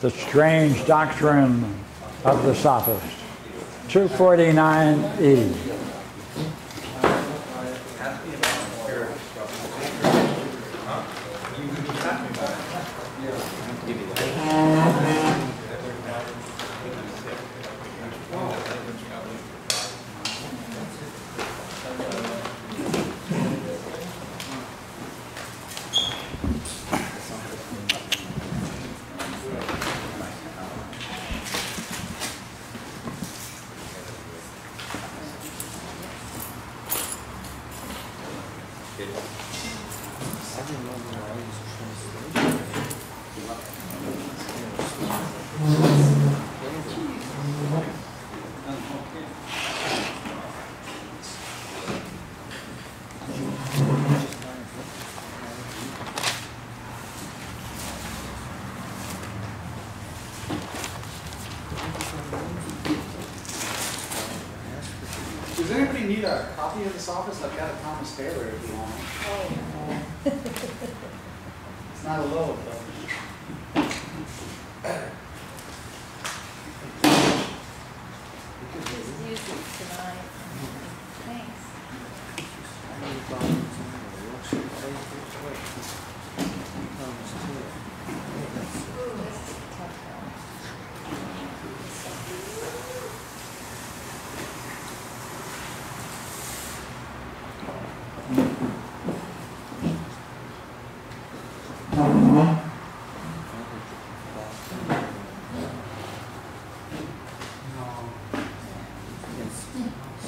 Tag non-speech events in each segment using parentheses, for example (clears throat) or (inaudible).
the strange doctrine of the sophist. 249E. Does anybody need a copy of this office? I've got a Thomas Taylor if you want. It's not a load, though. Just use it tonight. Thanks. Ooh, this is a tough one.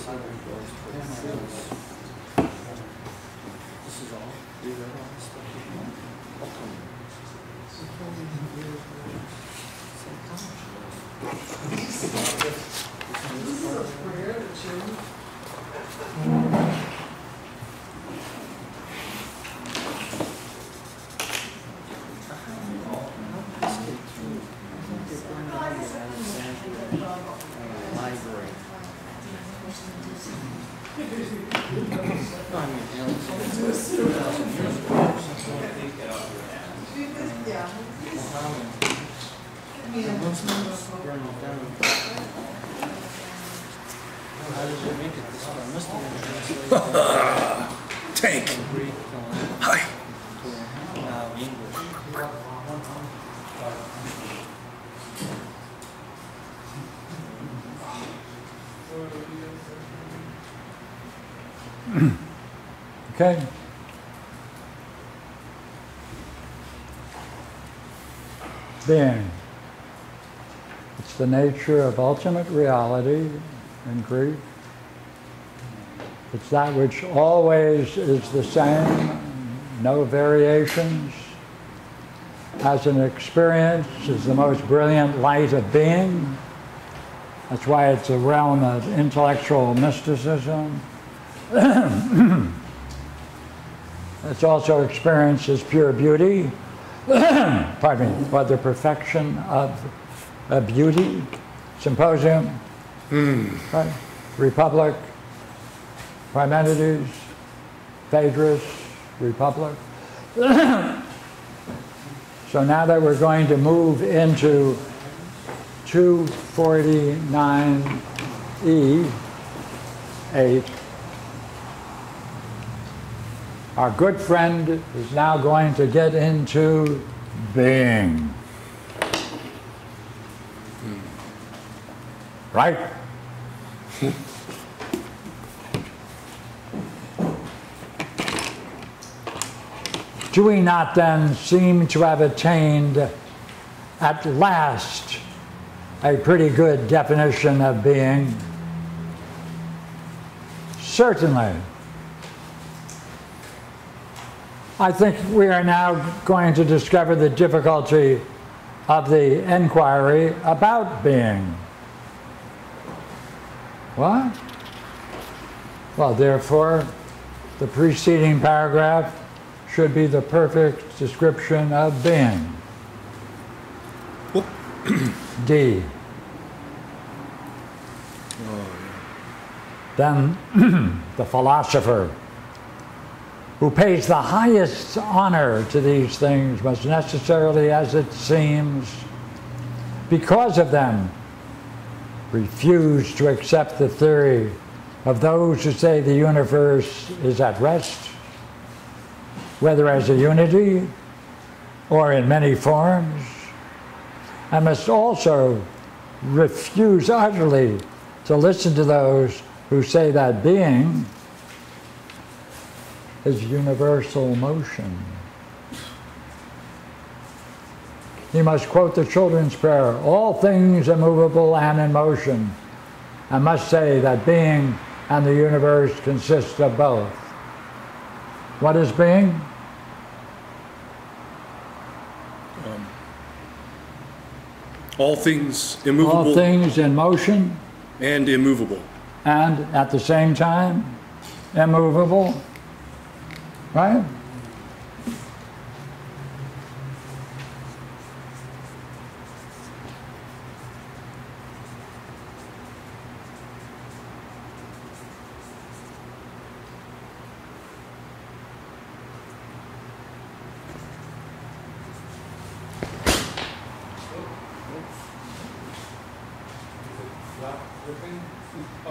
This is all. You read all this stuff? Library. No, I mean, you know, it's two thousand years ago. Burn it down. How does it make it this far? Must have been translated Tank. from Greek to Latin Hi. to now English. Okay? Being. It's the nature of ultimate reality in Greek. It's that which always is the same, no variations. As an experience, is the most brilliant light of being. That's why it's a realm of intellectual mysticism. (clears throat) It's also experienced as pure beauty, (coughs) pardon me, for the perfection of, of beauty. Symposium, hmm. right? Republic, Parmenides, Phaedrus, Republic. (coughs) so now that we're going to move into 249E, 8, our good friend is now going to get into being. Right? (laughs) Do we not then seem to have attained at last a pretty good definition of being? Certainly. I think we are now going to discover the difficulty of the inquiry about being. What? Well, therefore, the preceding paragraph should be the perfect description of being. (clears throat) D. Oh, then (clears throat) the philosopher who pays the highest honor to these things must necessarily, as it seems, because of them, refuse to accept the theory of those who say the universe is at rest, whether as a unity or in many forms, I must also refuse utterly to listen to those who say that being is universal motion. He must quote the children's prayer all things immovable and in motion, I must say that being and the universe consist of both. What is being? Um, all things immovable. All things in motion and immovable. and at the same time immovable. Right?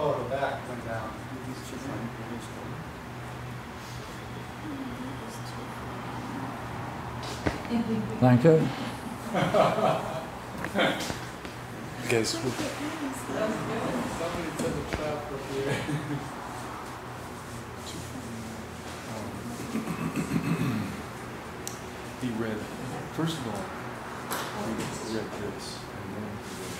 Oh, the back went down. Thank you. Guys, Somebody set a trap here. he read, first of all, he read this, and then he read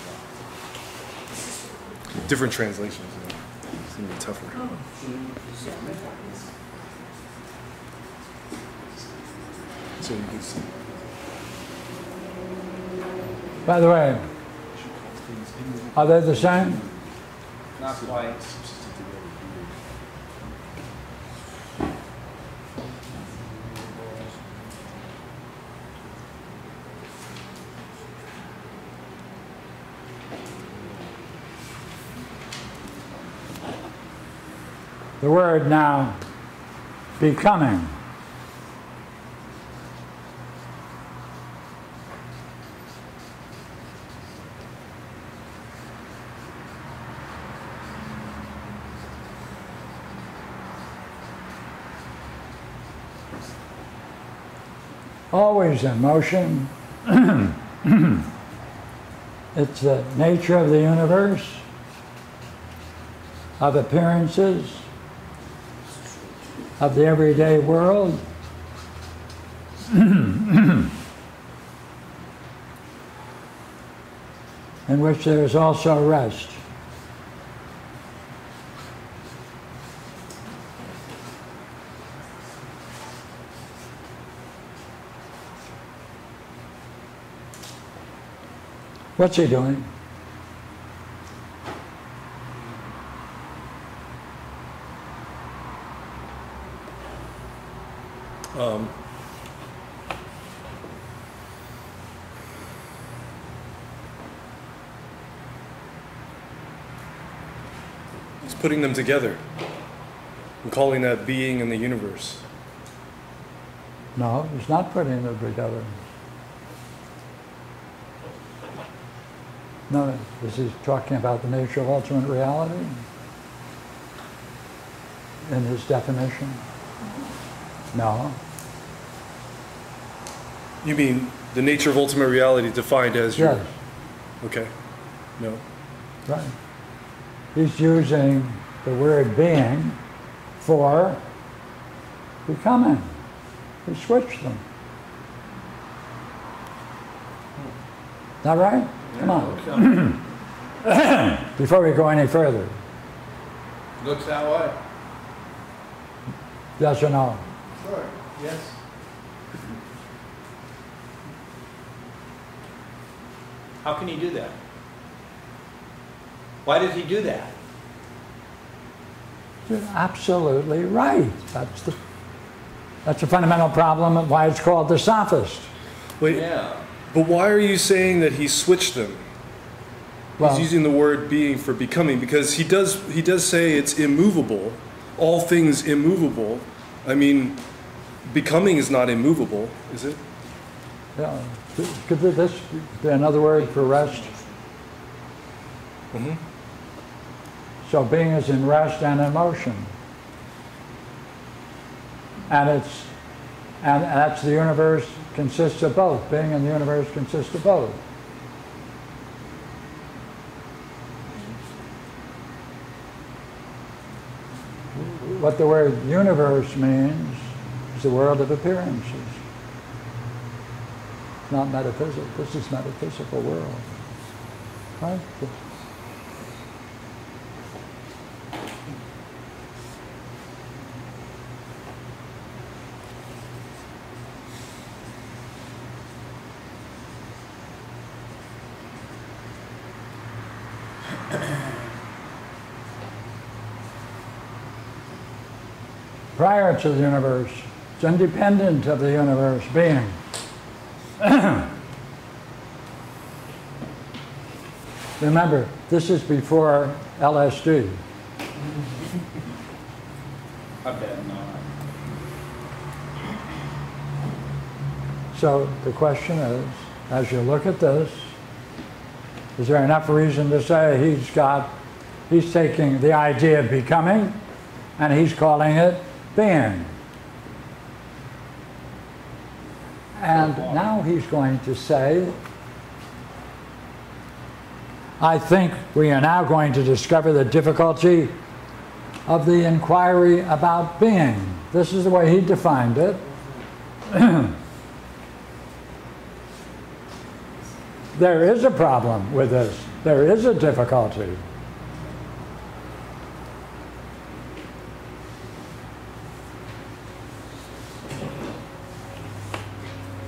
that. Different translations, you know. It's gonna be tougher. So you can see. By the way, are they the same? Not quite. The word now, becoming. Always in motion. (clears throat) it's the nature of the universe, of appearances, of the everyday world. (clears throat) in which there is also rest. What's he doing? Um, he's putting them together and calling that being in the universe. No, he's not putting them together. No, this is he talking about the nature of ultimate reality in his definition? No. You mean the nature of ultimate reality defined as your. Yes, Okay. No. right. He's using the word being for becoming. He switched them. Is that right? Come on. (clears throat) Before we go any further, Looks that way. yes or no? Sure, yes. How can he do that? Why does he do that? You're absolutely right. That's the, that's a fundamental problem of why it's called the sophist. Wait, Yeah. But why are you saying that he switched them? Well, He's using the word being for becoming because he does he does say it's immovable, all things immovable. I mean, becoming is not immovable, is it? yeah, could this be another word for rest? Mhm. So being is in rest and in motion. And it's, and that's the universe consists of both. Being in the universe consists of both. What the word universe means is the world of appearances. Not metaphysical. This is a metaphysical world. Right? Prior to the universe. It's independent of the universe being. (clears throat) Remember, this is before LSD. I bet not. So the question is, as you look at this, is there enough reason to say he's got, he's taking the idea of becoming and he's calling it being? And now he's going to say, I think we are now going to discover the difficulty of the inquiry about being. This is the way he defined it. (clears throat) there is a problem with this. There is a difficulty.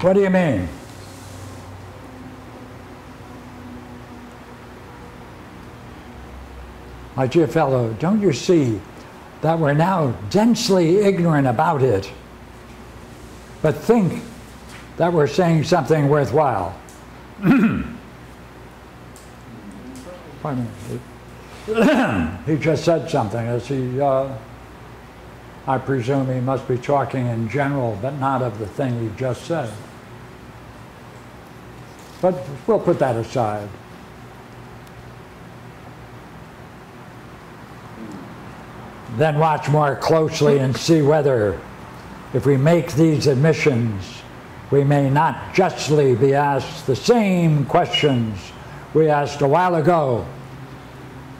What do you mean? My dear fellow, don't you see that we're now densely ignorant about it, but think that we're saying something worthwhile? (clears throat) Pardon (clears throat) he just said something. As he, uh, I presume he must be talking in general, but not of the thing he just said. But we'll put that aside. Then watch more closely and see whether, if we make these admissions, we may not justly be asked the same questions we asked a while ago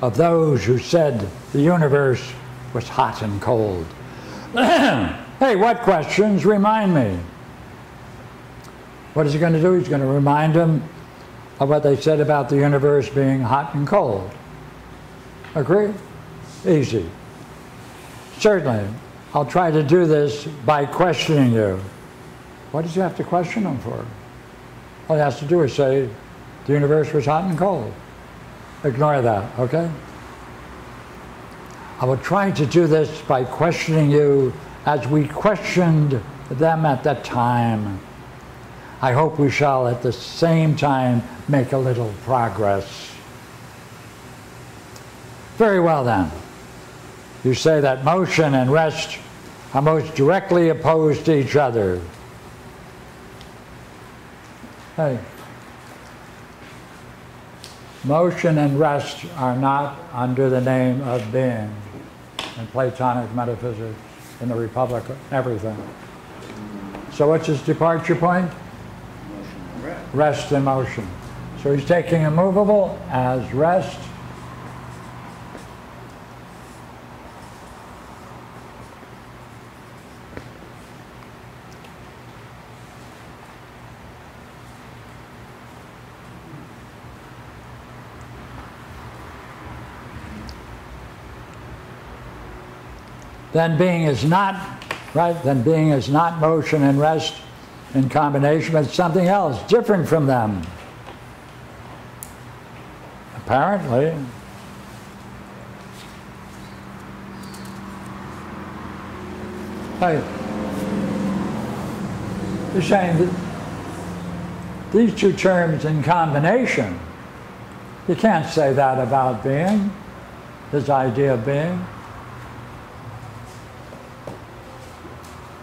of those who said the universe was hot and cold. (clears throat) hey, what questions? Remind me. What is he going to do? He's going to remind them of what they said about the universe being hot and cold. Agree? Easy. Certainly. I'll try to do this by questioning you. What does he have to question them for? All he has to do is say, the universe was hot and cold. Ignore that, okay? I will try to do this by questioning you as we questioned them at that time. I hope we shall at the same time make a little progress. Very well then. You say that motion and rest are most directly opposed to each other. Hey. Motion and rest are not under the name of being in Platonic metaphysics, in the Republic, everything. So what's his departure point? Rest in motion. So he's taking immovable as rest. Then being is not, right? Then being is not motion and rest in combination, with something else different from them. Apparently. Hey, you're saying that these two terms in combination, you can't say that about being, this idea of being.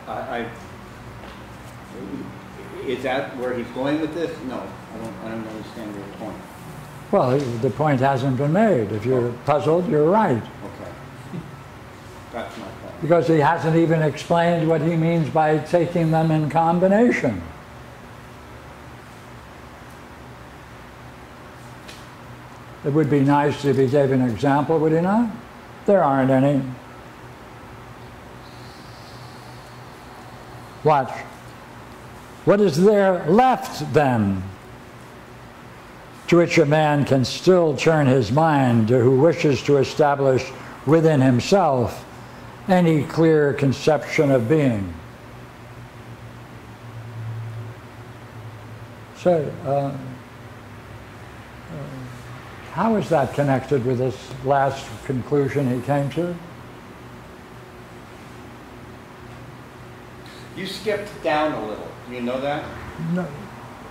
I, I, is that where he's going with this? No, I don't, I don't understand your point. Well, the point hasn't been made. If you're puzzled, you're right. Okay. That's my point. Because he hasn't even explained what he means by taking them in combination. It would be nice if he gave an example, would he not? There aren't any. Watch. What is there left then? To which a man can still turn his mind who wishes to establish within himself any clear conception of being. So, uh, uh, how is that connected with this last conclusion he came to? You skipped down a little. Do you know that? No.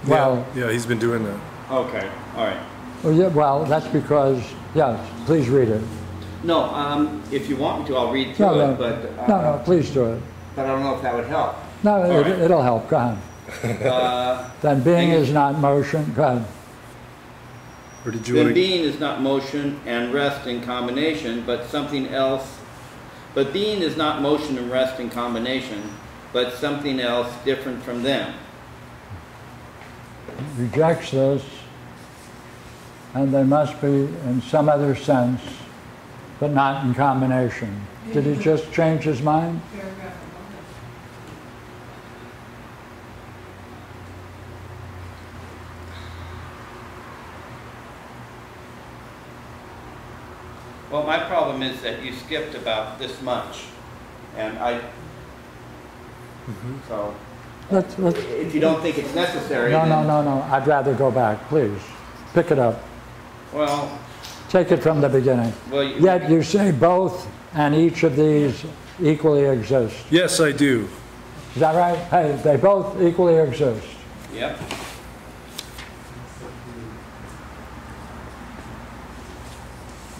Well, yeah, yeah, he's been doing that. Okay, all right. well, yeah, well, that's because, yes, please read it. No, um, if you want me to, I'll read through No, no, it, but, uh, no, no, please do it. but I don't know if that would help. No, it, right. it'll help. Go ahead. Uh, (laughs) Then being is not motion. Go ahead. Or did you Then being is not motion and rest in combination, but something else. But being is not motion and rest in combination, but something else different from them. Rejects this, and they must be in some other sense, but not in combination. Did he just change his mind? Paragraph above it. Well, my problem is that you skipped about this much, and I. So, Let's, let's, if you don't think it's necessary, no, no, then- no, no. I'd rather go back, please. Pick it up. Well, Take it from the beginning. well, you- Yet you say both and each of these equally exist. Yes, I do. Is that right? Hey, they both equally exist. Yep.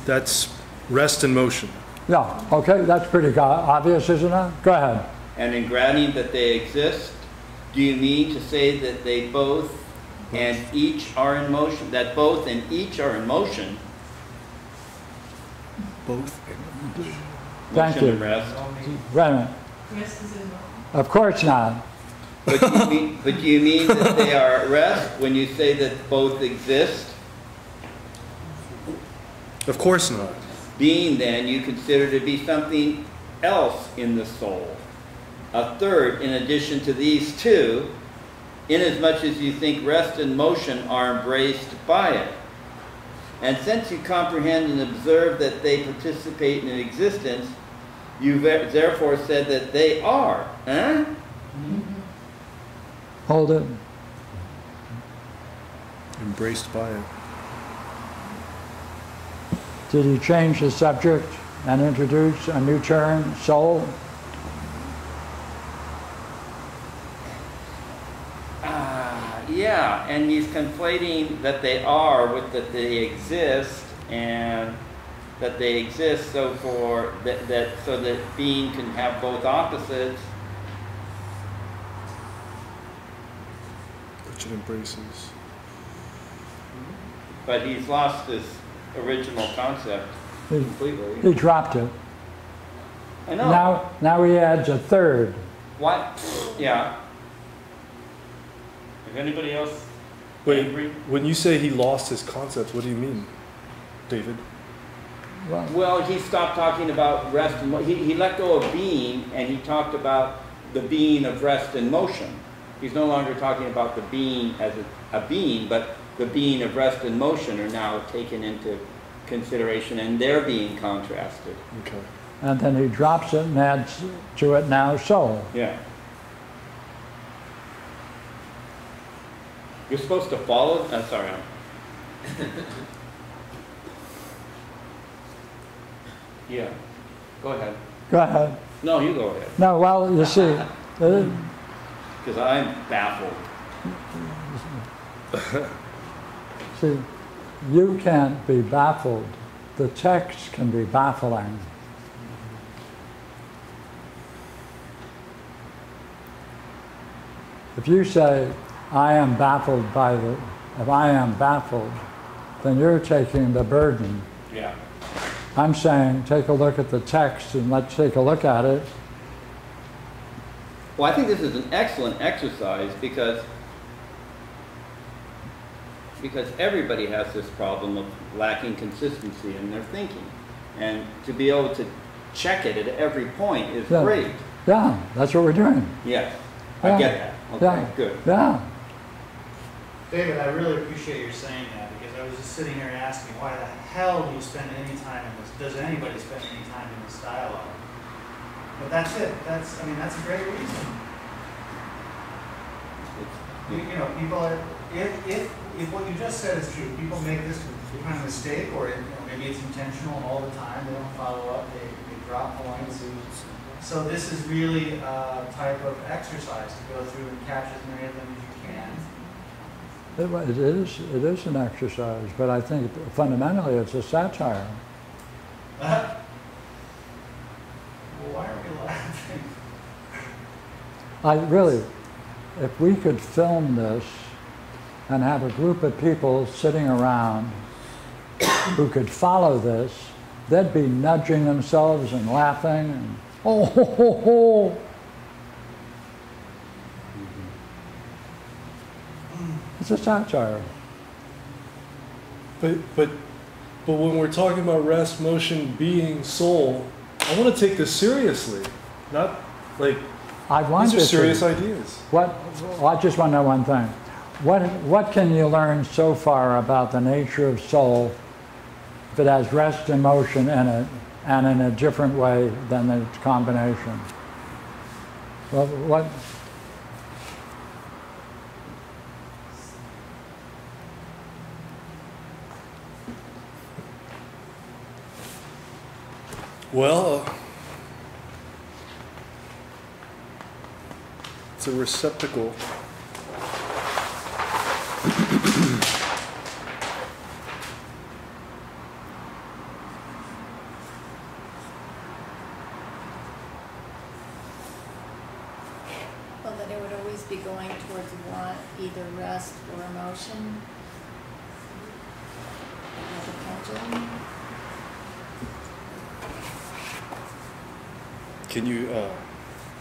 That's rest and motion. Yeah, okay, that's pretty obvious, isn't it? Go ahead. And in granting that they exist, do you mean to say that they both and each are in motion? That both and each are in motion? Both. Thank motion you. and rest. Wait a minute. Rest is in motion. Of course not. But do you mean, but do you mean that they are at rest when you say that both exist? Of course not. Being then you consider to be something else in the soul. A third in addition to these two, inasmuch as you think rest and motion are embraced by it. And since you comprehend and observe that they participate in existence, you therefore said that they are. Huh? Mm-hmm. Hold it. Embraced by it. Did he change the subject and introduce a new term, soul? Ah, yeah, and he's conflating that they are with that they exist, and that they exist so for that, that so that being can have both opposites. Which it embraces. But he's lost his original concept He, completely. he dropped it. I know. Now, now he adds a third. What? Yeah. Is anybody else Wait, angry? when you say he lost his concept, what do you mean, David? Well, Well, he stopped talking about rest and mo- he, he let go of being and he talked about the being of rest and motion. He's no longer talking about the being as a, a being, but the being of rest and motion are now taken into consideration and they're being contrasted. Okay. and then he drops it and adds to it now soul. Yeah. You're supposed to follow. I'm sorry. I'm- yeah. Go ahead. Go ahead. No, you go ahead. No, well, you see, uh, Because I'm baffled. see, you can't be baffled. The text can be baffling. If you say, I am baffled by the, if I am baffled, then you're taking the burden. Yeah. I'm saying, take a look at the text and let's take a look at it. Well, I think this is an excellent exercise because because everybody has this problem of lacking consistency in their thinking. And to be able to check it at every point is Yeah. great. Yeah, that's what we're doing. Yes, I get that. Yeah. Okay, good. Yeah, David, I really appreciate your saying that because I was just sitting here asking, why the hell do you spend any time in this? Does anybody spend any time in this dialogue? But that's it. That's, I mean, that's a great reason. You, you know, people are, if, if, if what you just said is true, people make this kind of mistake or, it- you know, maybe it's intentional all the time, they don't follow up, they, they drop points. So this is really a type of exercise to go through and capture as many of them as you. It it is, it is an exercise, but I think fundamentally it's a satire. well, why are we laughing? I really, if we could film this and have a group of people sitting around who could follow this, they'd be nudging themselves and laughing and, oh, ho, ho, ho. It's a satire. But but but when we're talking about rest, motion, being, soul, I want to take this seriously. Not like I want these are serious ideas. What, well, I just want to know one thing. What, what can you learn so far about the nature of soul if it has rest and motion in it and in a different way than its combination? Well, what, Well, uh, it's a receptacle. Well, that it would always be going towards one, either rest or emotion. Like a pendulum. Can you uh,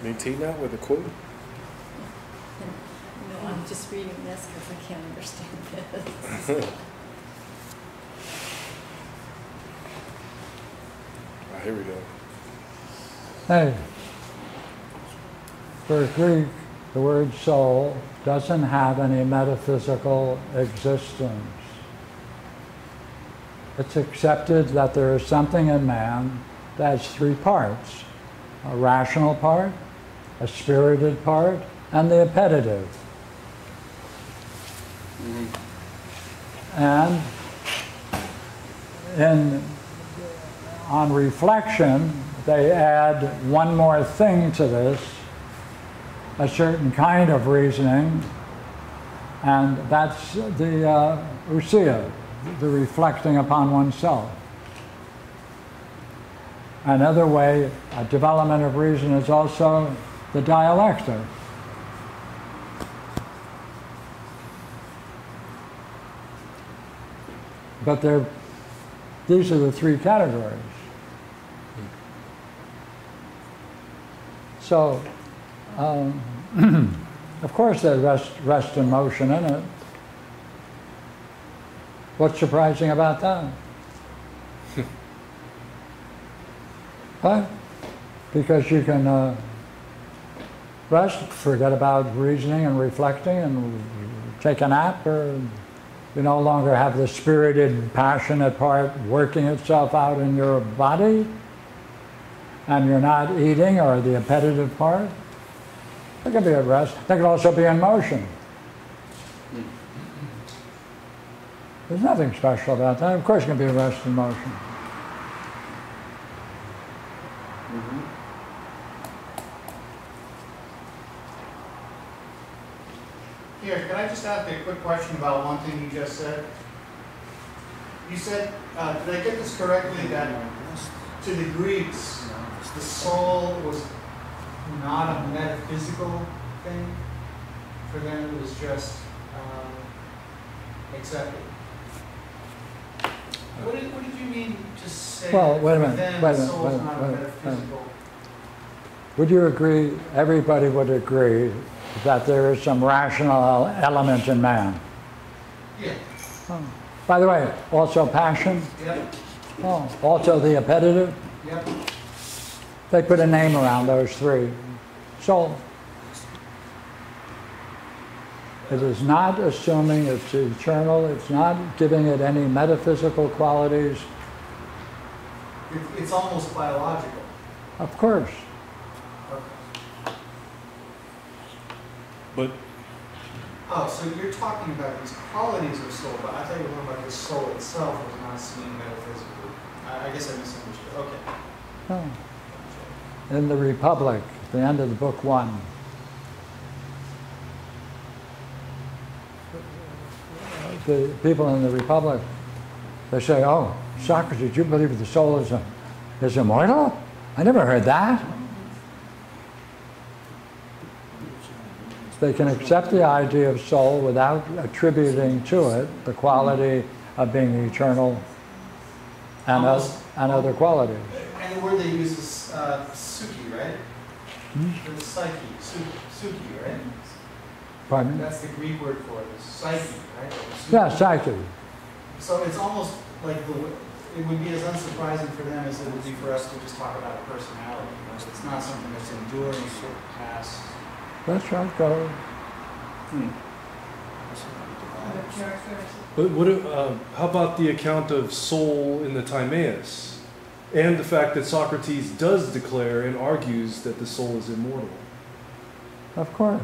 maintain that with a quote? No, I'm just reading this because I can't understand (laughs) this. (laughs) Ah, here we go. hey, for Greek, the word soul doesn't have any metaphysical existence. It's accepted that there is something in man that has three parts a rational part, a spirited part, and the appetitive. And in, on reflection, they add one more thing to this a certain kind of reasoning, and that's the uh, ousia, the reflecting upon oneself. Another way, a development of reason is also the dialectic. But they're, these are the three categories. So, um, (clears throat) of course, there's rest, rest and motion in it. What's surprising about that? Because you can uh, rest, forget about reasoning and reflecting, and take a nap, or you no longer have the spirited, passionate part working itself out in your body, and you're not eating, or the appetitive part. They can be at rest. They can also be in motion. There's nothing special about that. Of course, it can be a rest in motion. Here, can I just ask a quick question about one thing you just said? You said, uh, did I get this correctly, that to the Greeks, the soul was not a metaphysical thing? For them, it was just um, accepted. What did, what did you mean to say? Well, wait a minute, them, wait a the minute, wait a not a minute, wait a minute, Would you agree, everybody would agree, that there is some rational element in man? Yeah, oh. By the way, also passion, yep, oh, also the appetitive, yep. they put a name around those three. So It is not assuming it's eternal, it's not giving it any metaphysical qualities. It's almost biological. Of course, But Oh, so you're talking about these qualities of soul, but I thought you were talking about the soul itself was not seen metaphysically. I, I guess I misunderstood. Okay. no. in the Republic, the end of the book one. The people in the Republic, they say, oh, Socrates, you believe the soul is, a is immortal? I never heard that. They can accept the idea of soul without attributing to it the quality of being eternal and, o- Almost- and other qualities. And the word they use is uh, suki, right? Hmm? Or the psyche, su- suki, right? Pardon? That's the Greek word for it, psyche, right? Yeah, psyche. So it's almost like the, it would be as unsurprising for them as it would be for us to just talk about a personality. you know? It's not something that's enduring, sort of past. That's right, go. But what, uh, how about the account of soul in the Timaeus? And the fact that Socrates does declare and argues that the soul is immortal. Of course.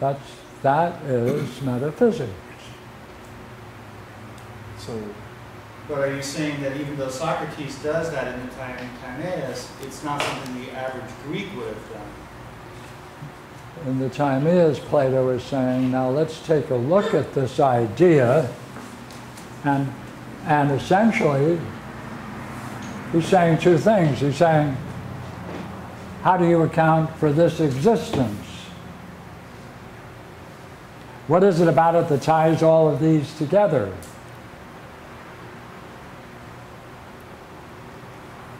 That's, that is metaphysics. So, But are you saying that even though Socrates does that in the Time- Timaeus, it's not something the average Greek would have done? In the Timaeus, Plato is saying, now let's take a look at this idea. And, and essentially, he's saying two things. He's saying, how do you account for this existence? What is it about it that ties all of these together?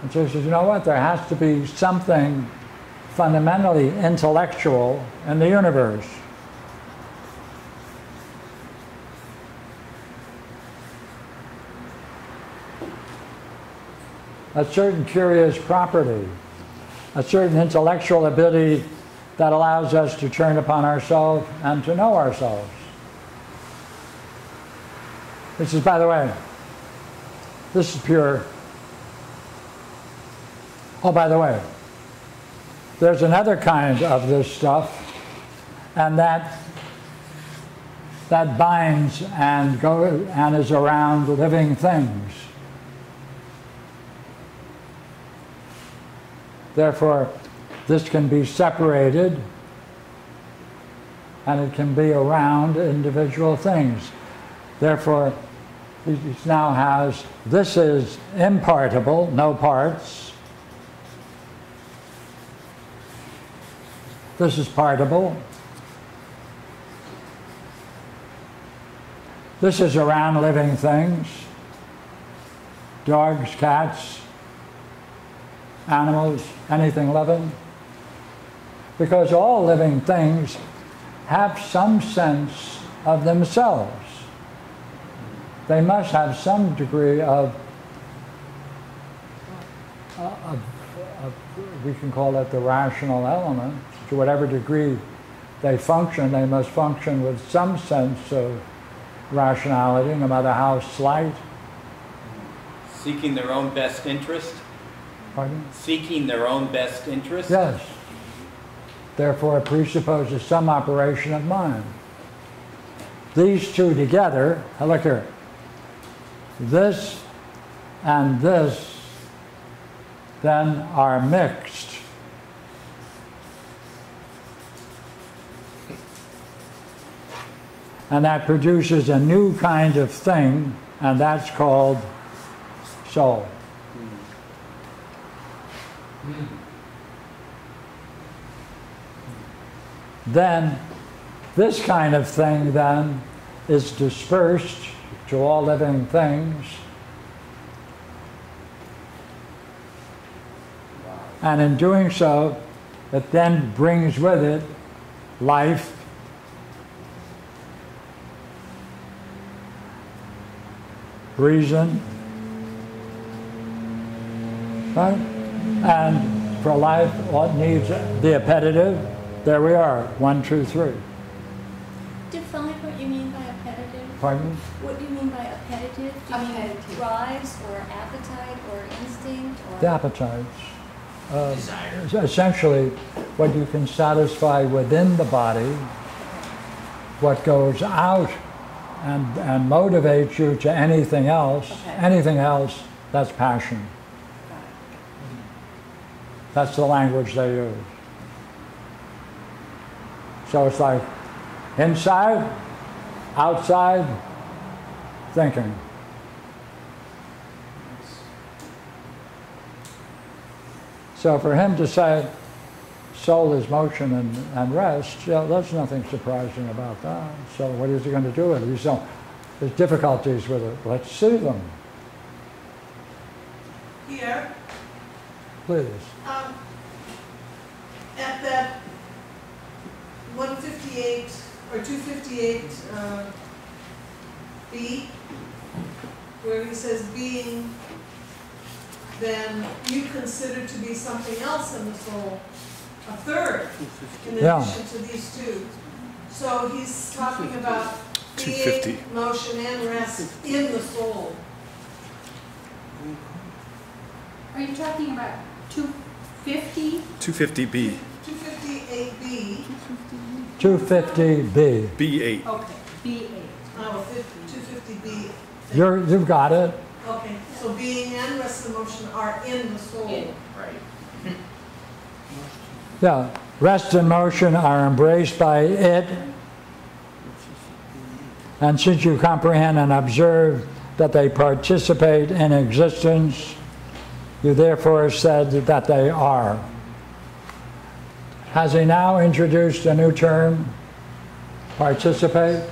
And so he says, you know what? There has to be something fundamentally intellectual in the universe. A certain curious property, a certain intellectual ability that allows us to turn upon ourselves and to know ourselves. This is, by the way, this is pure. Oh, by the way, there's another kind of this stuff, and that that binds and go and is around living things. Therefore, this can be separated and it can be around individual things. Therefore, it now has this is impartible, no parts. This is partible. This is around living things dogs, cats, animals, anything living. Because all living things have some sense of themselves. They must have some degree of, uh, of, of we can call it the rational element. To whatever degree they function, they must function with some sense of rationality, no matter how slight. Seeking their own best interest? Pardon? Seeking their own best interest? Yes. Therefore, it presupposes some operation of mind. These two together, look here, this and this then are mixed. and that produces a new kind of thing, and that's called soul. Then, this kind of thing then is dispersed to all living things. And in doing so, it then brings with it life reason, right? And for life, what needs the appetitive? There we are, one, two, three. Define what you mean by appetitive. Pardon? What do you mean by appetitive? Do you mean Appetitive. drives or appetite or instinct or? The appetites. Uh, Essentially, what you can satisfy within the body, what goes out and, and motivates you to anything else, Okay. anything else, that's passion. That's the language they use. So it's like inside, outside, thinking. So for him to say soul is motion and, and rest, yeah, there's nothing surprising about that. So what is he going to do with it? He's no, there's difficulties with it. Let's see them, Here, please. um, at that one fifty-eight or two fifty-eight, uh, B, where he says being, then you consider to be something else in the soul, a third, in Yeah. addition to these two. So he's talking about 250. being, motion, and rest in the soul. Are you talking about two fifty? 250B, Two fifty-eight B, 250B. B8. Okay, B eight. oh, two fifty B. You're, you've got it. Okay, so being and rest and motion are in the soul. In. (laughs) Yeah, rest and motion are embraced by it. And since you comprehend and observe that they participate in existence, you therefore said that they are. Has he now introduced a new term? Participate?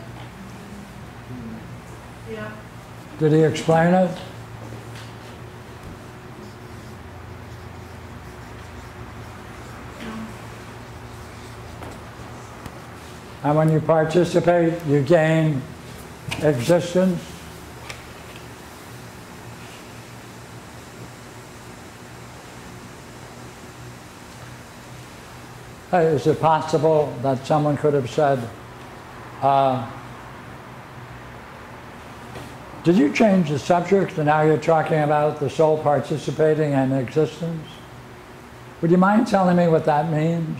Yeah, Did he explain it? And when you participate, you gain existence? Hey, is it possible that someone could have said, uh, did you change the subject and now you're talking about the soul participating in existence? Would you mind telling me what that means?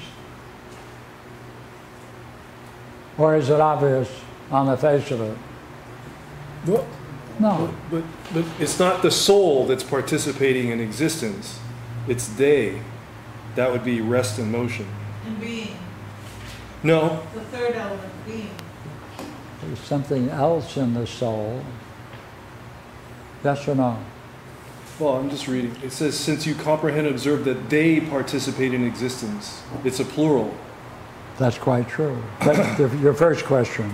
Or is it obvious on the face of it? Well, No. But, but it's not the soul that's participating in existence. It's they. That would be rest and motion. and being, No, the third element, being. There's something else in the soul. Yes or no? well, I'm just reading. It says, since you comprehend and observe that they participate in existence. It's a plural. That's quite true. But the- your first question.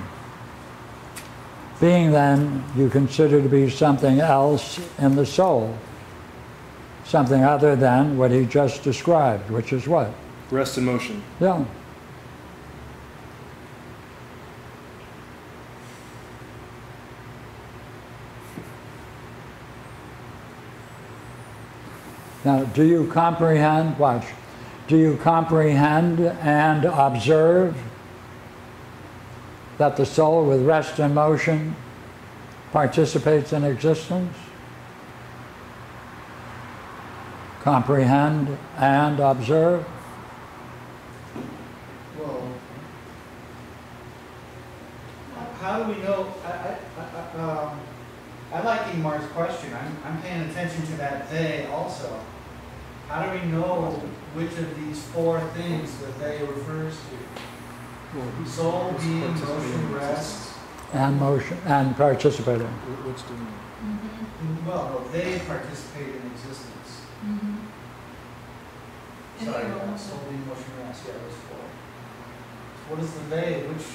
Being then, you consider to be something else in the soul. Something other than what he just described, which is what? Rest and motion. Yeah. Now, do you comprehend? Watch. Do you comprehend and observe that the soul with rest and motion participates in existence? Comprehend and observe? Well, how do we know, I, I, I, um, I like Ingmar's question, I'm, I'm paying attention to that they also. How do we know which of these four things that they refers to? Soul, being, motion, rest, And motion, and participating. What's doing Mm-hmm. well, no, they participate in existence. Mm-hmm. Sorry, uh, soul, being, motion, rest, yeah, those four. What is the they, which,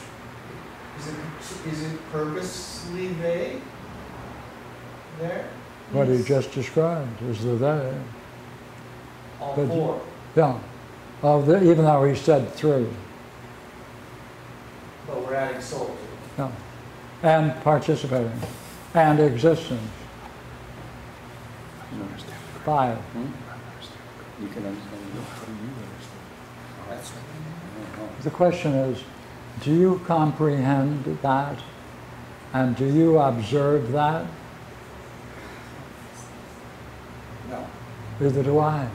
is it, is it purposely they? There? What he just described is the they. All But- four. Yeah. Oh, the- even though he said three. But we're adding soul to it. Yeah. And participating. And existence. Five. Hmm? You can understand. That's The question is, do you comprehend that? And do you observe that? No. Neither do I.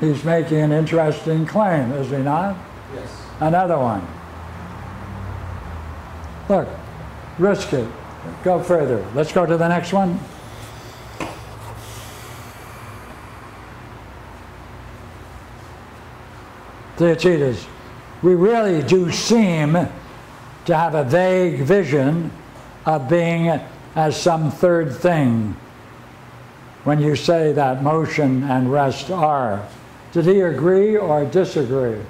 He's making an interesting claim, is he not? Yes. Another one. Look, risk it. Go further. Let's go to the next one. Theaetetus, we really do seem to have a vague vision of being as some third thing when you say that motion and rest are. Did he agree or disagree?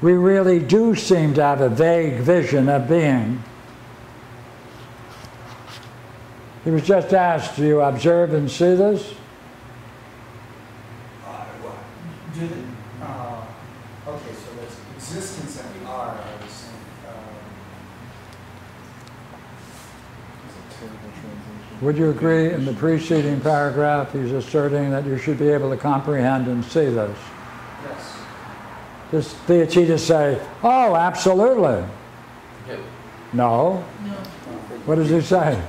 we really do seem to have a vague vision of being. He was just asked, do you observe and see this? Uh, what? Do the, uh, okay, so that's existence and are are the same. um, Would you agree in the preceding paragraph, he's asserting that you should be able to comprehend and see this? Yes. Does Theaetetus say, oh, absolutely? No. No. What does he say?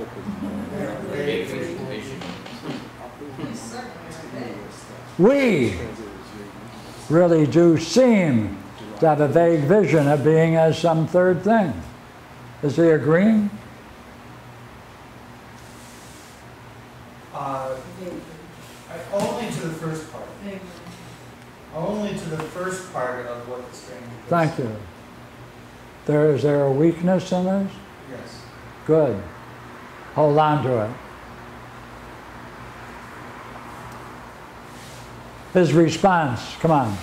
We really do seem to have a vague vision of being as some third thing. Is he agreeing? Uh, I- Only to the first part. Only to the first part of what the stranger. does. Thank you. There, is there a weakness in this? Yes. Good. Hold on to it. His response, come on.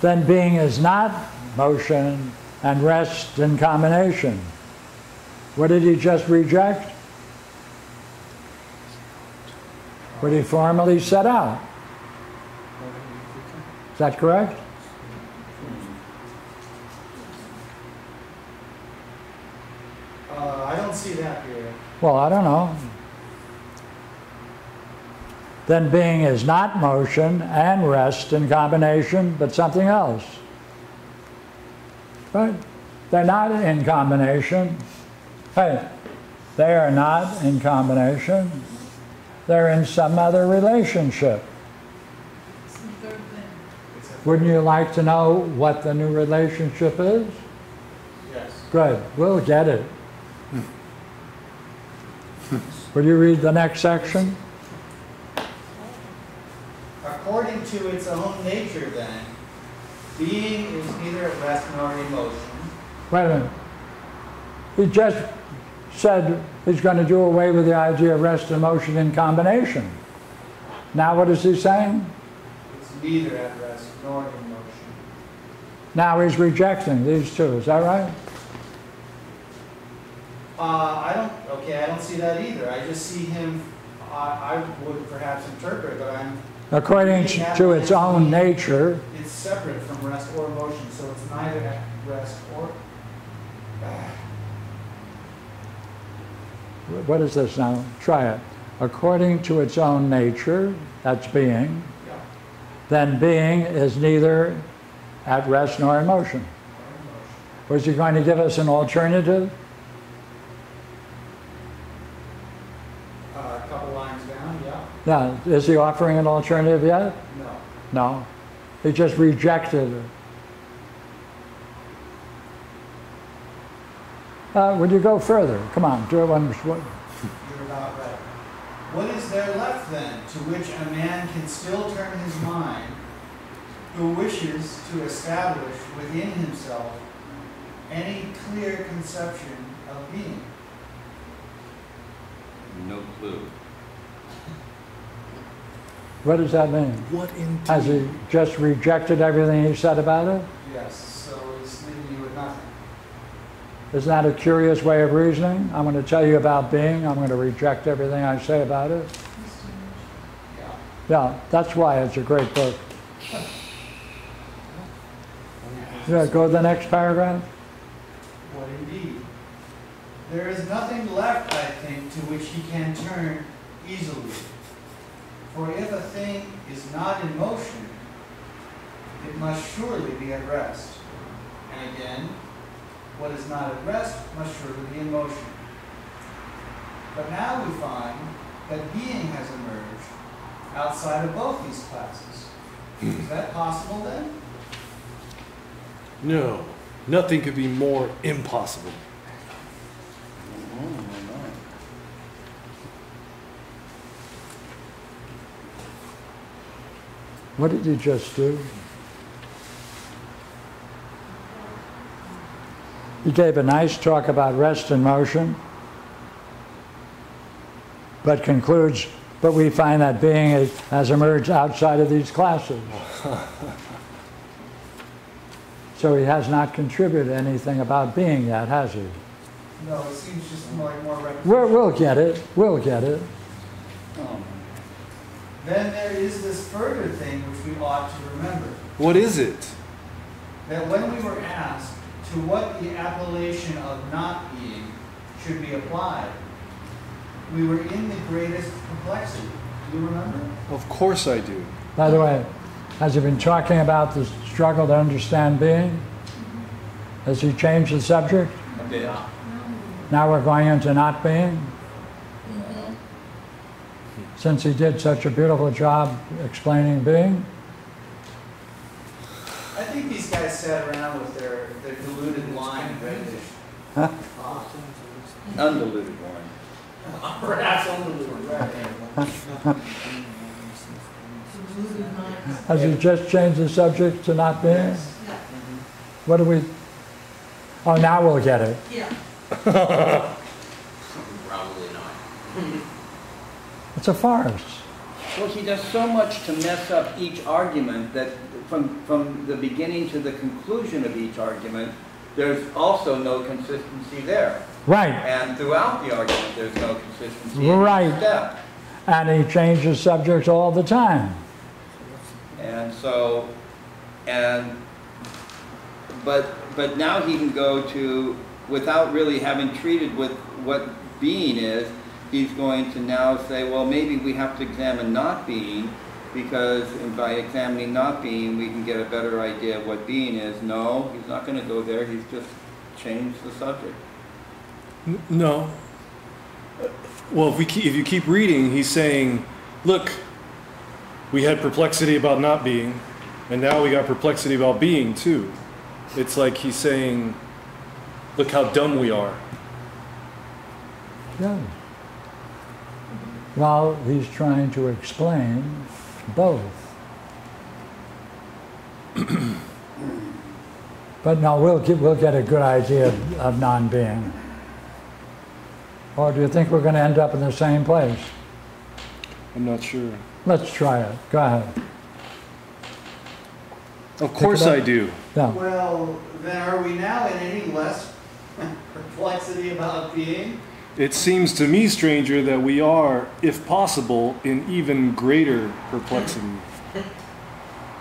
Then being is not motion and rest in combination. What did he just reject? What he formally set out. Is that correct? Uh, I don't see that here. Well, I don't know. Then being is not motion and rest in combination, but something else. Right? They're not in combination. Hey, they are not in combination. They're in some other relationship. Some third thing. Wouldn't you like to know what the new relationship is? Yes. Good, we'll get it. Will you read the next section? According to its own nature then, being is neither at rest nor in motion. Wait a minute. He just said he's going to do away with the idea of rest and motion in combination. Now what is he saying? It's neither at rest nor in motion. Now he's rejecting these two. Is that right? Uh, I don't, okay, I don't see that either. I just see him, I, I would perhaps interpret, but I'm, According to its own nature, it's separate from rest or motion, so it's neither at rest or. Ah, what is this now? Try it. According to its own nature, that's being, yeah, then being is neither at rest nor in motion. in motion. Was he going to give us an alternative? Uh, a couple lines down, yeah, Yeah, is he offering an alternative yet? no. No. He just rejected it. Uh, would you go further? Come on, do it one. one- You're about right. What is there left then to which a man can still turn his mind who wishes to establish within himself any clear conception of being? No clue. What does that mean? What indeed? Has he just rejected everything he said about it? Yes, so he's leaving you with nothing. Isn't that a curious way of reasoning? I'm going to tell you about being, I'm going to reject everything I say about it. Yeah. Yeah, that's why it's a great book. Yeah, go to the next paragraph. What indeed? There is nothing left, I think, to which he can turn easily. For if a thing is not in motion, it must surely be at rest. And again, what is not at rest must surely be in motion. But now we find that being has emerged outside of both these classes. Is that possible then? No, nothing could be more impossible. Mm-hmm. What did you just do? He gave a nice talk about rest and motion, but concludes, but we find that being has emerged outside of these classes. (laughs) So he has not contributed anything about being yet, has he? No, it seems just more like more repetition. We're, we'll get it, we'll get it. Oh, Then there is this further thing which we ought to remember. What is it? that when we were asked to what the appellation of not being should be applied, we were in the greatest perplexity. Do you remember? Of course I do. By the way, has he been talking about the struggle to understand being? Has he changed the subject? a bit. Now we're going into not being? Since he did such a beautiful job explaining being? I think these guys sat around with their, their diluted wine ready to. Huh? (laughs) Undiluted one. Perhaps undiluted, right. Has he just changed the subject to not being? Yes. What do we, oh, now we'll get it. Yeah. (laughs) Probably not. It's a farce. Well, he does so much to mess up each argument that from, from the beginning to the conclusion of each argument, there's also no consistency there. Right, And throughout the argument, there's no consistency. Right. And he changes subjects all the time. And so, and, but, but now he can go to, without really having treated with what being is, he's going to now say, well, maybe we have to examine not being, because by examining not being, we can get a better idea of what being is. No, he's not gonna go there, he's just changed the subject. No. Well, if we keep, if you keep reading, he's saying, look, we had perplexity about not being, and now we got perplexity about being too. It's like he's saying, look how dumb we are. Yeah. Well, he's trying to explain both. (clears throat) but no, we'll get, we'll get a good idea of, of non-being. Or do you think we're going to end up in the same place? I'm not sure. Let's try it. Go ahead. Of course. I do. Yeah. Well, then are we now in any less (laughs) perplexity about being? It seems to me, stranger, that we are, if possible, in even greater perplexity. (laughs)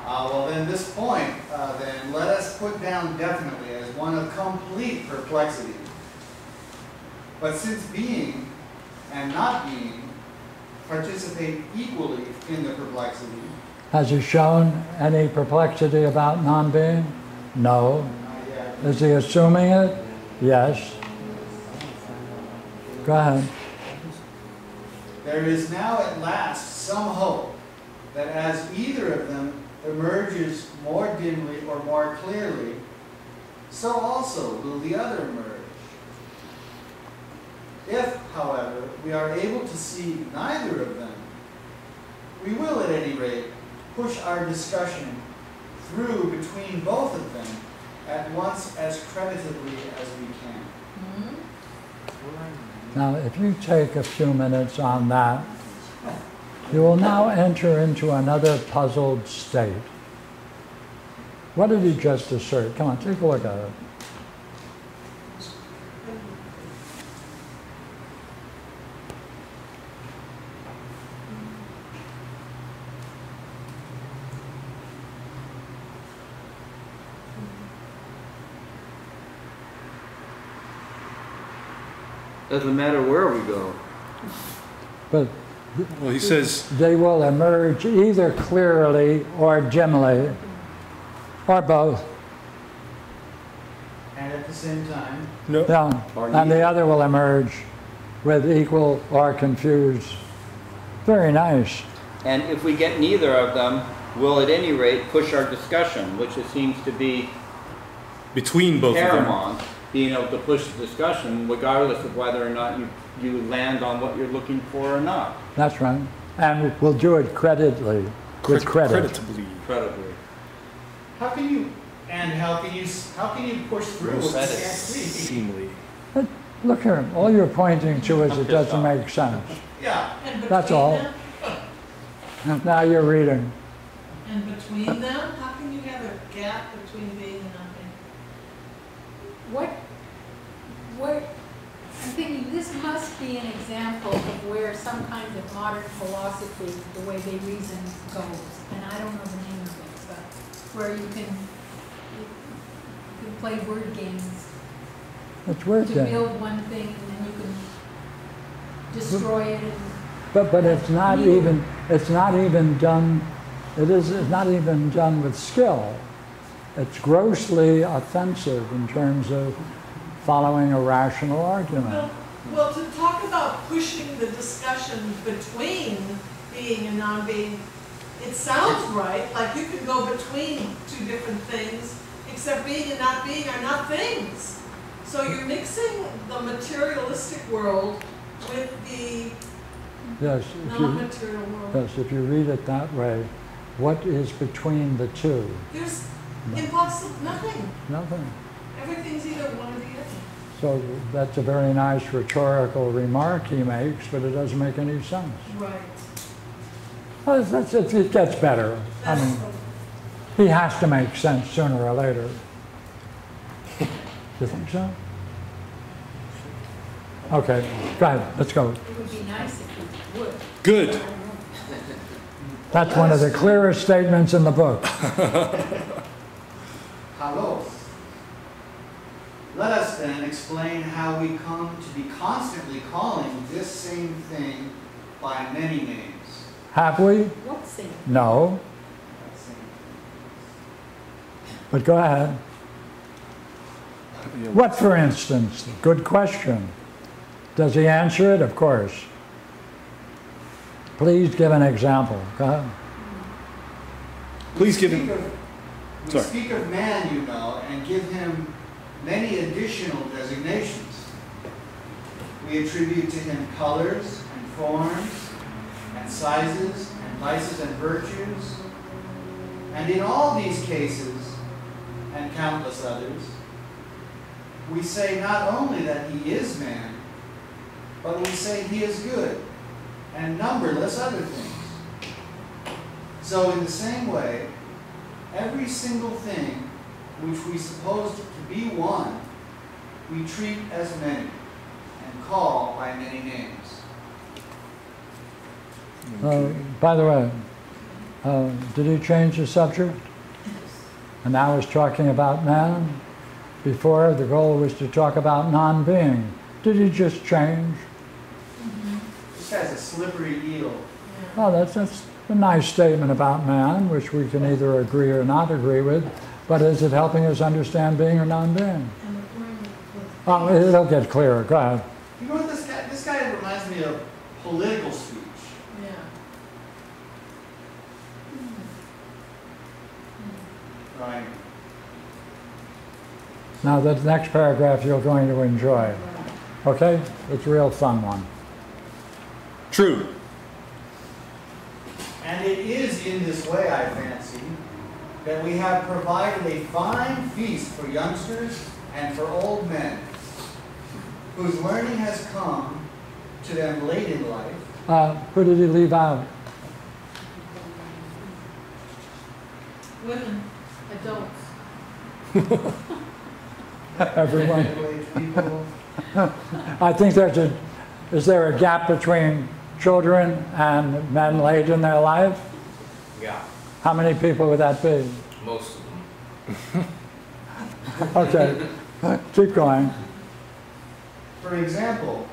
Uh, well, then this point, uh, then let us put down definitely as one of complete perplexity. But since being and not being participate equally in the perplexity, Has he shown any perplexity about non-being? No. not yet. Is he assuming it? Yes. Go ahead. There is now at last some hope that as either of them emerges more dimly or more clearly, so also will the other emerge. If, however, we are able to see neither of them, we will at any rate push our discussion through between both of them at once as creditably as we can. Mm-hmm. Now, if you take a few minutes on that, you will now enter into another puzzled state. What did he just assert? Come on, take a look at it. Doesn't matter where we go. But Well, he says, they will emerge either clearly or dimly, or both. And at the same time, no, Yeah, Or and the other will emerge with equal or confused. Very nice. And if we get neither of them, we'll at any rate push our discussion, which it seems to be between both of them. Paramount, being able to push the discussion regardless of whether or not you, you land on what you're looking for or not, That's right. And we'll do it credibly, with credit. Creditably. credibly. how can you, and how can you, how can you push through what you can't see? Seemly. Look here, all you're pointing to is it doesn't make sense. Yeah, And That's all. them, Now you're reading. and between them, how can you have a gap between being and not being? What, what, I'm thinking this must be an example of where some kind of modern philosophy, the way they reason goes. And I don't know the name of it, but where you can, you can play word games It's weird to build one thing and then you can destroy it and But, but it's not even, it's not even done, it is, it's not even done with skill. It's grossly offensive in terms of following a rational argument. Well, well, to talk about pushing the discussion between being and non-being, it sounds right, like you can go between two different things, except being and not being are not things. So you're mixing the materialistic world with the Yes, if you, non-material world. yes, if you read it that way, what is between the two? There's impossible, nothing. Nothing. Everything's either one or the other. So that's a very nice rhetorical remark he makes, but it doesn't make any sense. Right. Well, that's, it it gets better. I That's, mean, he has to make sense sooner or later. You think so? Okay, go ahead, let's go. it would be nice if you would. Good. (laughs) That's one of the clearest statements in the book. (laughs) hello. Let us then explain how we come to be constantly calling this same thing by many names. Have we? What's the, No, That same but go ahead. What, for instance? Good question. Does he answer it? Of course. Please give an example. Go ahead. Please give speak him, of- We Sorry. speak of man, you know, and give him many additional designations. We attribute to him colors and forms and sizes and vices and virtues. And in all these cases, and countless others, we say not only that he is man, but we say he is good, and numberless other things. So in the same way, every single thing which we suppose to be one, we treat as many and call by many names. Uh, By the way, uh, did he change the subject? And now he's talking about man? Before, the goal was to talk about non-being. Did he just change? This guy's a slippery eel. Oh, that's, that's a nice statement about man, which we can either agree or not agree with, but is it helping us understand being or non-being? and oh, the point with- Oh, it'll get clearer, go ahead. You know what this guy, this guy reminds me of political speech. Yeah. Right. Now, the next paragraph you're going to enjoy, okay? It's a real fun one. true. And it is in this way, I fancy, that we have provided a fine feast for youngsters and for old men, whose learning has come to them late in life, Uh, Who did he leave out? Women. adults? (laughs) Everyone. (laughs) I think there's a, is there a gap between children and men late in their life? Yeah, How many people would that be? most of them. (laughs) Okay, keep going. For example,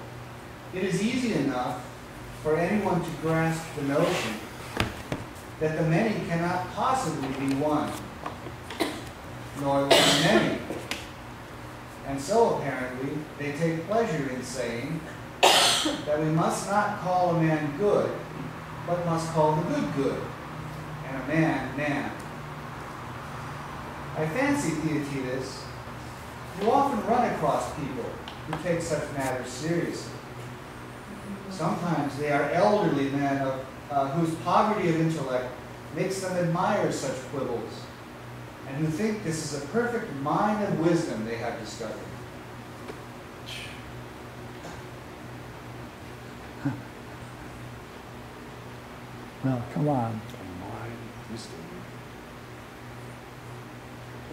It is easy enough for anyone to grasp the notion that the many cannot possibly be one, nor the many. And so apparently, they take pleasure in saying that we must not call a man good, but must call the good good, and a man man. I fancy, Theaetetus, you often run across people who take such matters seriously. Sometimes they are elderly men of, uh, whose poverty of intellect makes them admire such quibbles, and who think this is a perfect mine of wisdom they have discovered. Well, come on.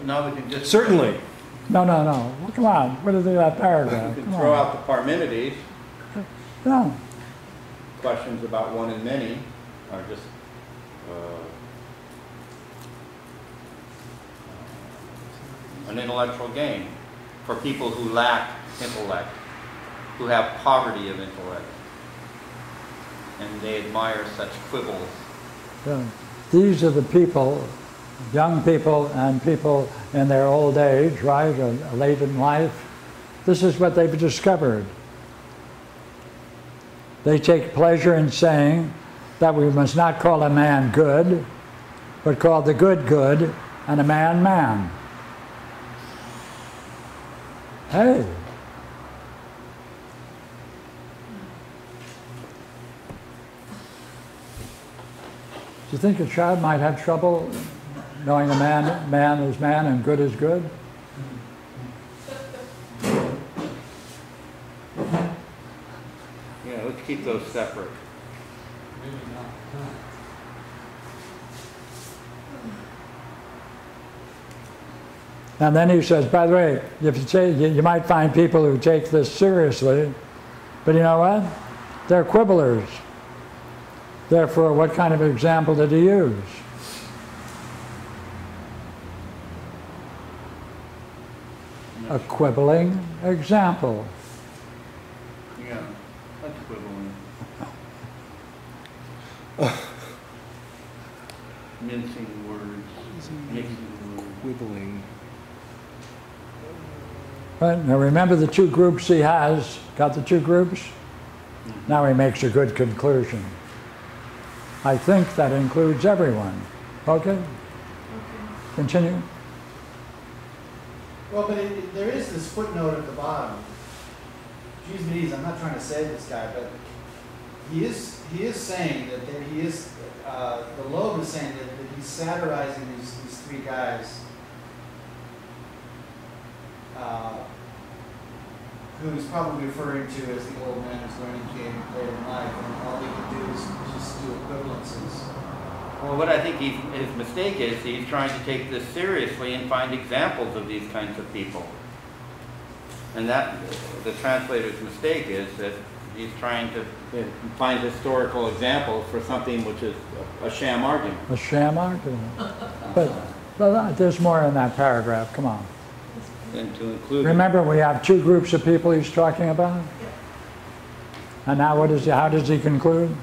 Now we can just. Certainly. No, no, no. Well, come on. What is that We paragraph? can Come throw on. out the Parmenides, No. questions about one and many are just, uh, an intellectual game for people who lack intellect, who have poverty of intellect. And they admire such quibbles. These are the people, young people and people in their old age, right, or late in life. This is what they've discovered. They take pleasure in saying that we must not call a man good, but call the good good and a man man. Hey, do you think a child might have trouble knowing a man, man is man and good is good? Yeah, let's keep those separate. And then he says, by the way, if you, say, you, you might find people who take this seriously, but you know what? They're quibblers. Therefore, what kind of example did he use? A quibbling example. Yeah, that's quibbling. (laughs) Mincing words, mixing words. Quibbling. Right? Now remember the two groups he has. Got the two groups? Mm-hmm. Now he makes a good conclusion. I think that includes everyone. Okay? Continue. Well, but it, there is this footnote at the bottom. Geez, Louise, I'm not trying to save this guy, but he is he is saying that there, he is uh, the Loeb is saying that, that he's satirizing these these three guys. Uh, who he's probably referring to as the old man who's learning came later in life, and all he can do is just do equivalences. Well, what I think he's, his mistake is, he's trying to take this seriously and find examples of these kinds of people. And that, the translator's mistake is that he's trying to find historical examples for something which is a sham argument. A sham argument. But, but uh, there's more in that paragraph. Come on. And to include. Remember, we have two groups of people he's talking about? And now what is he, how does he conclude?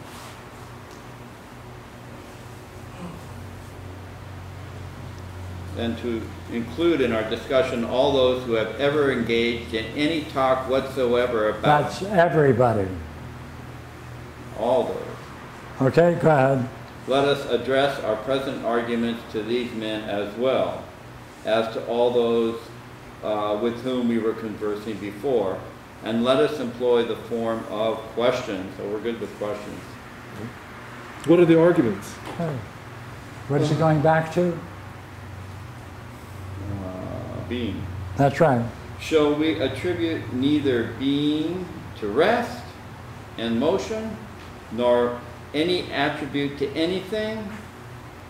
And to include in our discussion all those who have ever engaged in any talk whatsoever about That's everybody. all those. Okay, go ahead. Let us address our present arguments to these men as well as to all those uh, with whom we were conversing before, and let us employ the form of questions. So we're good with questions. What are the arguments? Hey. What is he going back to? Being. That's right. Shall we attribute neither being to rest and motion, nor any attribute to anything?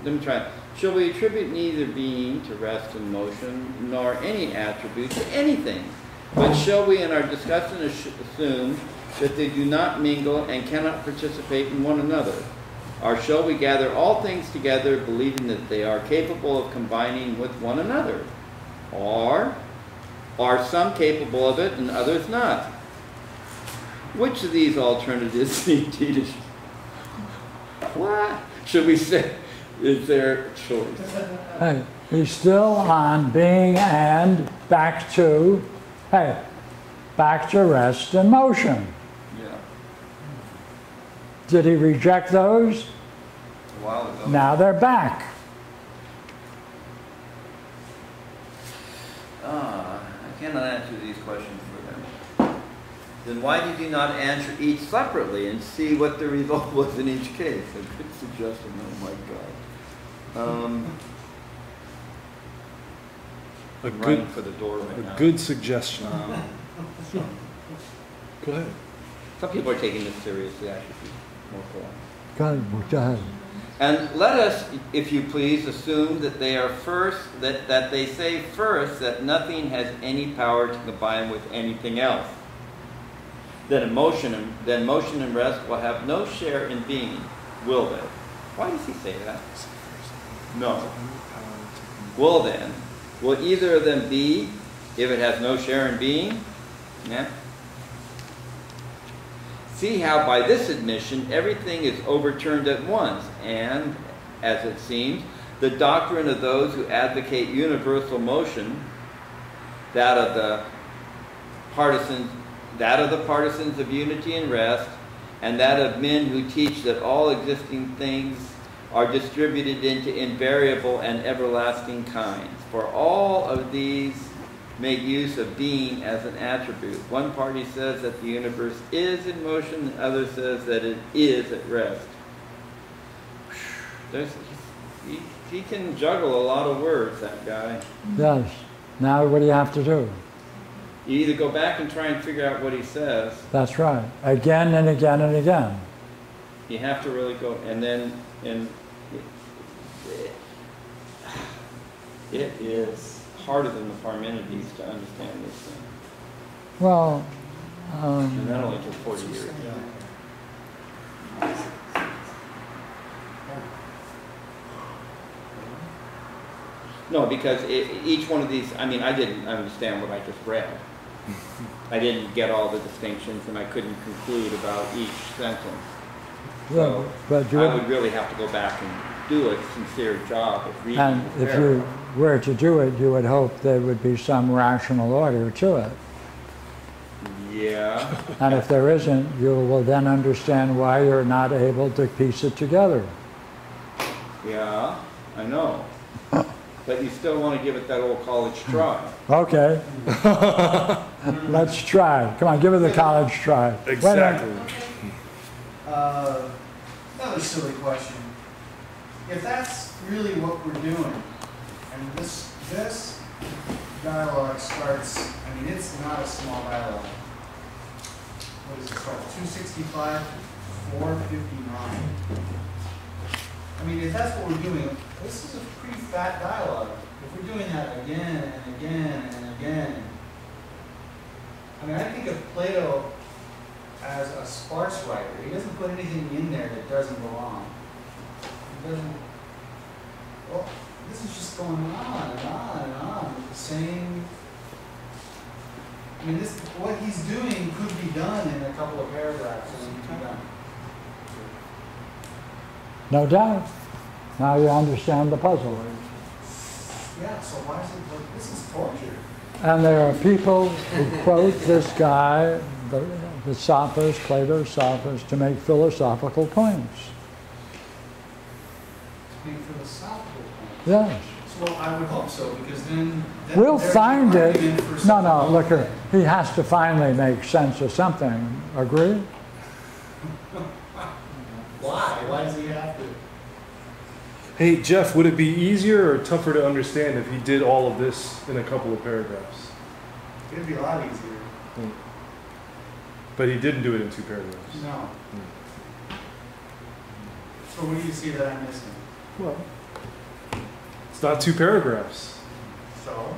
Let me try. it. Shall we attribute neither being to rest and motion, nor any attribute to anything? But shall we in our discussion assume that they do not mingle and cannot participate in one another? Or shall we gather all things together, believing that they are capable of combining with one another? Or are some capable of it and others not? Which of these alternatives (laughs) need to? What? Should we say, is there a choice? Hey, he's still on being and back to, hey, back to rest and motion. Yeah. Did he reject those? A while ago. Now they're back. Ah, I cannot answer these questions for them. Then why did you not answer each separately and see what the result (laughs) was in each case? A good suggestion, oh my God. Um, A I'm good, for the door right now. a good suggestion. Um, (laughs) Go ahead. Some people are taking this seriously, I should be more polite. And let us, if you please, assume that they are first, that, that they say first that nothing has any power to combine with anything else. Then emotion and then motion and rest will have no share in being, will they? Why does he say that? No. Will then, will either of them be if it has no share in being? Yeah. See how by this admission everything is overturned at once, and, as it seems, the doctrine of those who advocate universal motion, that of the partisans, that of the partisans of unity and rest, and that of men who teach that all existing things are distributed into invariable and everlasting kinds. For all of these make use of being as an attribute. One party says that the universe is in motion, the other says that it is at rest. There's, he, he can juggle a lot of words, that guy. Yes. Now what do you have to do? You either go back and try and figure out what he says, That's right. Again and again and again. you have to really go, and then, and it, it is harder than the Parmenides to understand this thing. Well, And um, that only took 40 years. No, because i each one of these, I mean, I didn't understand what I just read. (laughs) I didn't get all the distinctions and I couldn't conclude about each sentence. well, So but I would really have to go back and do a sincere job of reading. And if you paragraph. Were to do it, you would hope there would be some rational order to it. Yeah, And if there isn't, you will then understand why you're not able to piece it together. yeah, I know. But you still want to give it that old college try. Okay. (laughs) Let's try. Come on, give it the college try. Wait a. Exactly. Uh, another silly question. If that's really what we're doing, and this, this dialogue starts, I mean, it's not a small dialogue. What is it, called? two sixty-five, four fifty-nine? I mean, if that's what we're doing, this is a pretty fat dialogue. If we're doing that again and again and again. I mean, I think of Plato as a sparse writer. He doesn't put anything in there that doesn't belong. He doesn't. Well, this is just going on and on and on with the same. I mean, this what he's doing could be done in a couple of paragraphs and be done. No doubt. Now you understand the puzzle. Yeah. So why is it like this is torture? And there are people who quote this guy, the, the Sophist, Plato's Sophist, to make philosophical points. To be philosophical. point. Yes. So well, I would hope so because then. then We'll find it. No, no, else. look here. He has to finally make sense of something. Agree? (laughs) Why? Why does he have to? Hey, Jeff, would it be easier or tougher to understand if he did all of this in a couple of paragraphs? It'd be a lot easier. Hmm. But he didn't do it in two paragraphs. No. Hmm. So what do you see that I'm missing? Well, it's not two paragraphs. So?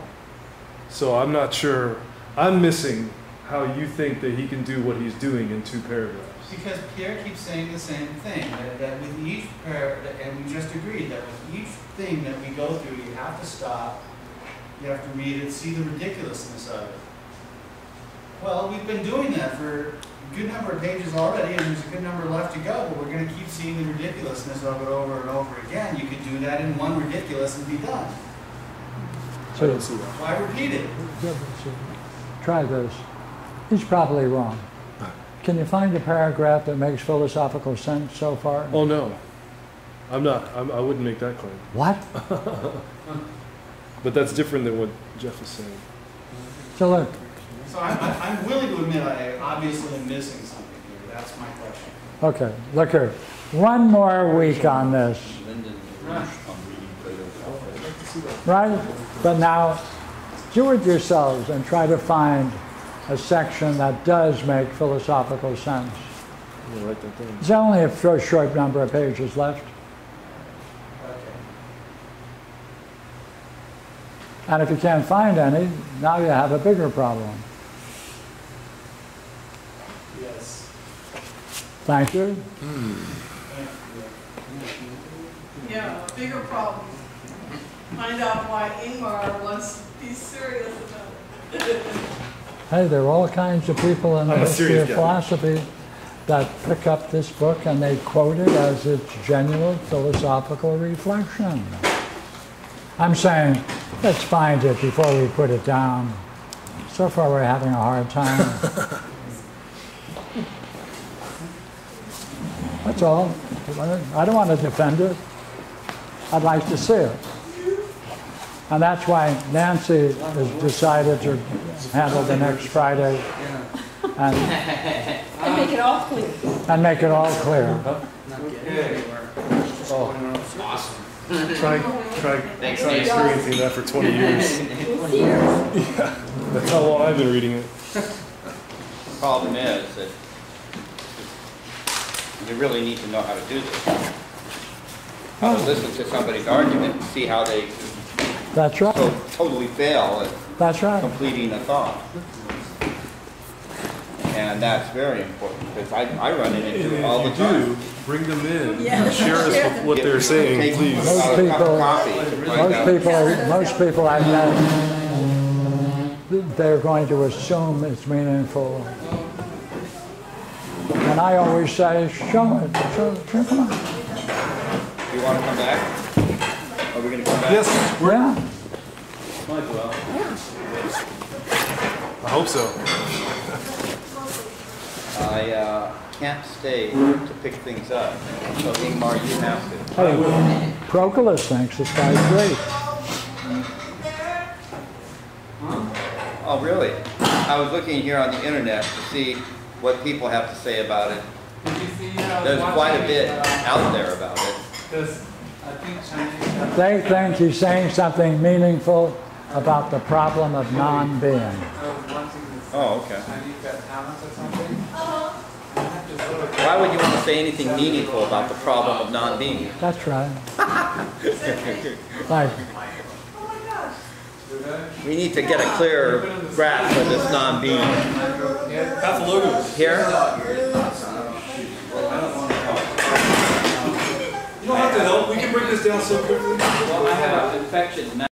So I'm not sure. I'm missing how you think that he can do what he's doing in two paragraphs. Because Pierre keeps saying the same thing, that, that with each pair, and we just agreed that with each thing that we go through, you have to stop, you have to read it, see the ridiculousness of it. Well, we've been doing that for good number of pages already, and there's a good number left to go, but we're gonna keep seeing the ridiculousness of it over and over again. You could do that in one ridiculous and be done. I So, don't see that. Why repeat it? try this. He's probably wrong. Can you find a paragraph that makes philosophical sense so far? Oh, no. I'm not, I'm, I wouldn't make that claim. What? (laughs) But that's different than what Jeff is saying. So look, So I'm, I'm I'm willing to admit I obviously am missing something here, that's my question. okay, look here. One more week on this, right? But now, do it yourselves and try to find a section that does make philosophical sense. I'm gonna write that down. There's only a short number of pages left. And if you can't find any, now you have a bigger problem. Thank you. Hmm. Yeah, bigger problem. Find out why Ingmar wants to be serious about it. Hey, there are all kinds of people in the I'm a history of philosophy that pick up this book and they quote it as its genuine philosophical reflection. I'm saying, let's find it before we put it down. So far, we're having a hard time. (laughs) That's all. I don't want to defend it. I'd like to see it. And that's why Nancy has decided to handle the next Friday and, (laughs) And make it all clear. and make it all clear. Awesome. Try, try, Thanks, try Nancy. experiencing that for 20 years. (laughs) Yeah, (laughs) that's how long I've been reading it. The problem is that you really need to know how to do this. Oh. How to listen to somebody's argument and see how they That's right, so totally fail at that's right. completing a thought. And that's very important, because I, I run it And into if it all the you time. do, bring them in. Yeah. Share us with what they're saying, Take please. a cup Most of people- coffee to find Most out. people, most people I met, they're going to assume it's meaningful. And I always say, show it, show, show, come on. You want to come back? Are we gonna come back? Yes, We're Yeah, Might as well. I hope so. (laughs) I, uh, can't stay to pick things up, so Ingmar, you have to. hey, Proclus thinks this guy's great. Oh, really? I was looking here on the internet to see what people have to say about it. Did you see, uh, There's quite a bit uh, out there about it. Because I think Chinese have. They think he's saying something meaningful about the problem of non-being. I was watching this Oh, okay. Chinese got talents or something. And I just looked Why would you want to say anything meaningful about the problem of non-being? That's right. (laughs) Like, We need to get a clearer grasp of this non-being. Pathologus. Here? You don't have to help, we can break this down so quickly. Well, I have infection